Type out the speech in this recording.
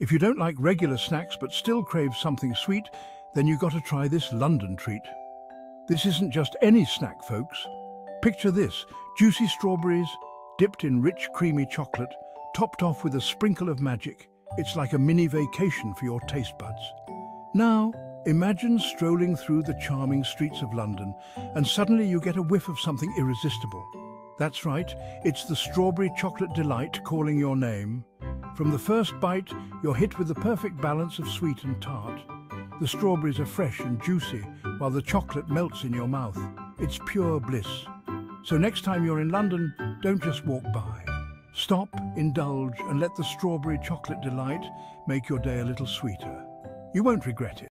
If you don't like regular snacks but still crave something sweet, then you got to try this London treat. This isn't just any snack, folks. Picture this, juicy strawberries, dipped in rich creamy chocolate, topped off with a sprinkle of magic. It's like a mini vacation for your taste buds. Now, imagine strolling through the charming streets of London and suddenly you get a whiff of something irresistible. That's right, it's the strawberry chocolate delight calling your name. From the first bite, you're hit with the perfect balance of sweet and tart. The strawberries are fresh and juicy, while the chocolate melts in your mouth. It's pure bliss. So next time you're in London, don't just walk by. Stop, indulge, and let the strawberry chocolate delight make your day a little sweeter. You won't regret it.